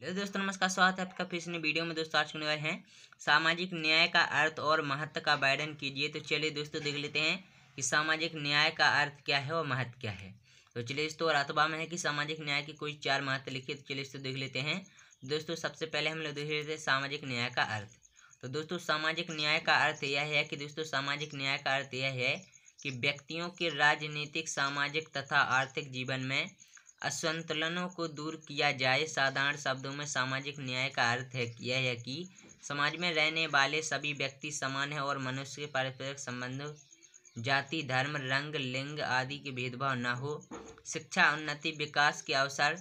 दोस्तों, नमस्कार, स्वागत है आपका फिर वीडियो में। दोस्तों, आज वाले हैं सामाजिक न्याय का अर्थ और महत्व का वर्णन कीजिए। तो चलिए दोस्तों, देख लेते हैं कि सामाजिक न्याय का अर्थ क्या है और महत्व क्या है। तो चलिए दोस्तों अथवा में है कि सामाजिक न्याय के कोई चार महत्व लिखिए तो चलिए दोस्तों, देख लेते हैं। दोस्तों, सबसे पहले हम लोग देख लेते हैं सामाजिक न्याय का अर्थ। तो दोस्तों, सामाजिक न्याय का अर्थ यह है कि दोस्तों, सामाजिक न्याय का अर्थ यह है कि व्यक्तियों के राजनीतिक, सामाजिक तथा आर्थिक जीवन में असंतुलनों को दूर किया जाए, साधारण शब्दों में सामाजिक न्याय का अर्थ है यह है कि समाज में रहने वाले सभी व्यक्ति समान है और मनुष्य के पारस्परिक संबंधों, जाति, धर्म, रंग, लिंग आदि के भेदभाव न हो। शिक्षा, उन्नति, विकास के अवसर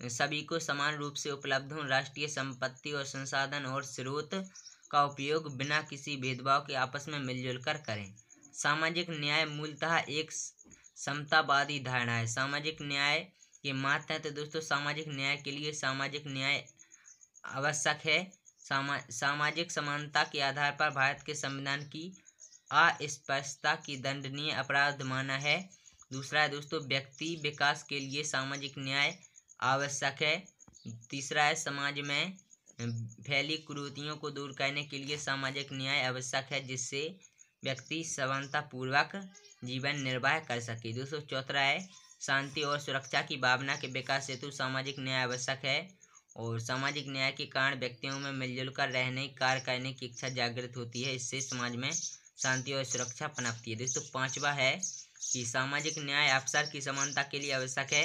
सभी को समान रूप से उपलब्ध हो। राष्ट्रीय संपत्ति और संसाधन और स्रोत का उपयोग बिना किसी भेदभाव के आपस में मिलजुल कर करें। सामाजिक न्याय मूलतः एक समतावादी धारणा है। सामाजिक न्याय ये मात्र है तो दोस्तों सामाजिक न्याय के लिए सामाजिक न्याय आवश्यक है। सामा, सामाजिक समानता के आधार पर भारत के संविधान की अस्पष्टता की दंडनीय अपराध माना है। दूसरा है दोस्तों व्यक्ति विकास के लिए सामाजिक न्याय आवश्यक है। तीसरा है समाज में फैली कुरूतियों को दूर करने के लिए सामाजिक न्याय आवश्यक है, जिससे व्यक्ति समानतापूर्वक जीवन निर्वाह कर सके। दोस्तों चौथा है शांति और सुरक्षा की भावना के विकास हेतु सामाजिक न्याय आवश्यक है और सामाजिक न्याय के कारण व्यक्तियों में मिलजुल कर रहने, कार्य करने की इच्छा जागृत होती है। इससे समाज में शांति और सुरक्षा पनपती है। दोस्तों, पांचवा है कि सामाजिक न्याय अवसर की समानता के लिए आवश्यक है।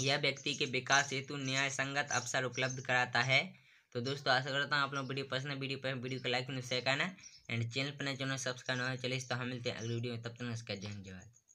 यह व्यक्ति के विकास हेतु न्याय संगत अवसर उपलब्ध कराता है। तो दोस्तों, आशा करता हूँ आप लोग वीडियो पसंद है। वीडियो पर वीडियो को लाइक शेयर करना, एंड चैनल पर चैनल सब्सक्राइब चलिए तो हम मिलते हैं अगली वीडियो में। तब तक नमस्कार, जय हिंद